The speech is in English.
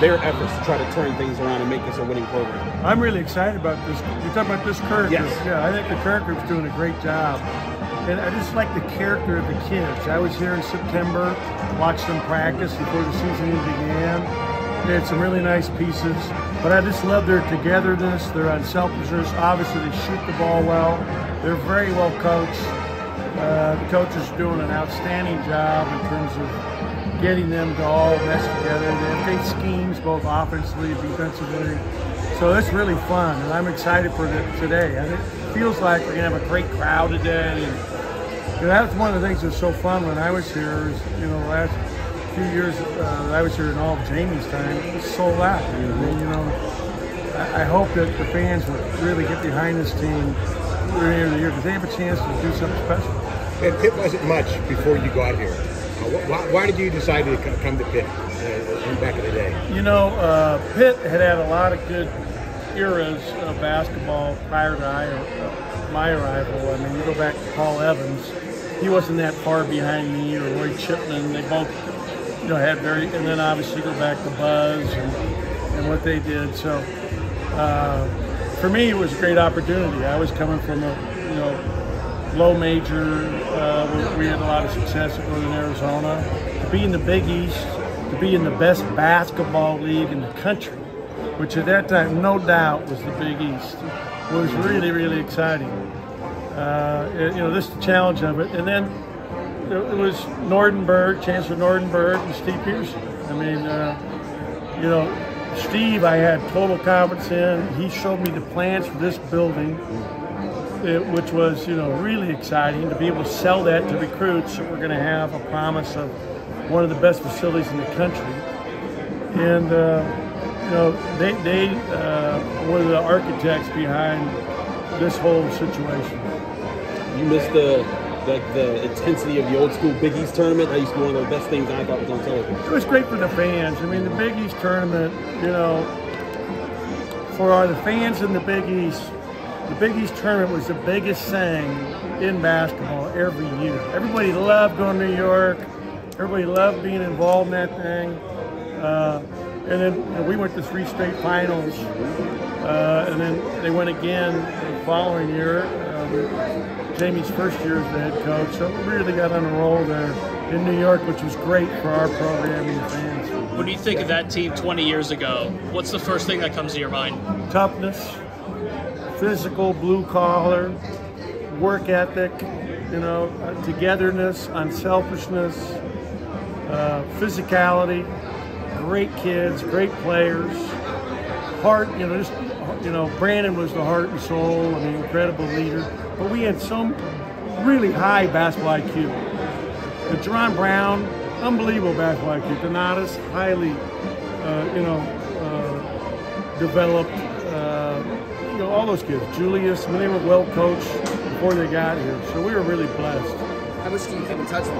their efforts to try to turn things around and make this a winning program. I'm really excited about this. You're talking about this current Yes. group. Yeah, I think the current group's doing a great job. And I just like the character of the kids. I was here in September, watched them practice before the season even began. They had some really nice pieces. But I just love their togetherness, their unselfishness. Obviously, they shoot the ball well. They're very well coached. Uh, the coaches are doing an outstanding job in terms of getting them to all mesh together. They have schemes, both offensively and defensively. So it's really fun, and I'm excited for the, today. And it feels like we're gonna have a great crowd today. And you know, that's one of the things that's so fun when I was here. Is, you know, last few years uh, I was here in all of Jamie's time, it was sold out. I mean, you know, I, I hope that the fans will really get behind this team earlier in the year because they have a chance to do something special. And Pitt wasn't much before you got here. Uh, why, why did you decide to come to Pitt uh, back in the day? You know, uh, Pitt had had a lot of good eras of basketball prior to I, uh, my arrival. I mean, you go back to Paul Evans, he wasn't that far behind me, or Roy Chipman. They both, you know, had very, and then obviously go back to Buzz and, and what they did. So, uh, for me, it was a great opportunity. I was coming from a, you know, low major. Uh, we had a lot of success at Northern Arizona. To be in the Big East, to be in the best basketball league in the country, which at that time, no doubt, was the Big East, was really, really exciting. Uh, you know, this is the challenge of it. And then it it was Nordenberg, Chancellor Nordenberg, and Steve Pederson. I mean, uh, you know, Steve, I had total confidence in. He showed me the plans for this building, it, which was, you know, really exciting to be able to sell that to recruits that we're going to have a promise of one of the best facilities in the country. And, uh, you know, they, they uh, were the architects behind this whole situation. You missed the like the intensity of the old school Big East tournament. That used to be one of the best things I thought was on television. It was great for the fans. I mean, the Big East tournament, you know, for our, the fans in the Big East, the Big East tournament was the biggest thing in basketball every year. Everybody loved going to New York. Everybody loved being involved in that thing. Uh, and then you know, we went to three straight finals. Uh, and then they went again the following year. Jamie's first year as the head coach. So we really got on a roll there in New York, which was great for our program and fans. When you think of that team 20 years ago, what's the first thing that comes to your mind? Toughness, physical, blue collar, work ethic, you know, uh, togetherness, unselfishness, uh, physicality, great kids, great players, heart, you know, just, you know, Brandin was the heart and soul, and mean, incredible leader. But we had some really high basketball IQ. And Jaron Brown, unbelievable basketball IQ. Donatas, highly, uh, you know, uh, developed. Uh, you know, all those kids. Julius, I mean, they were well coached before they got here. So we were really blessed. How much do you keep in touch with?